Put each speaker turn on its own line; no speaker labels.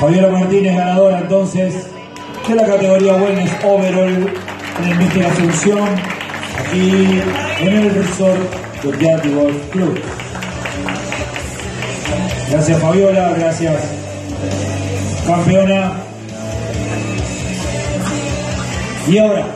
Fabiola Martínez, ganadora entonces de la categoría Wellness Overall en el Mister Asunción, aquí en el resort de Yati Golf Club. Gracias Fabiola, gracias campeona. Y ahora,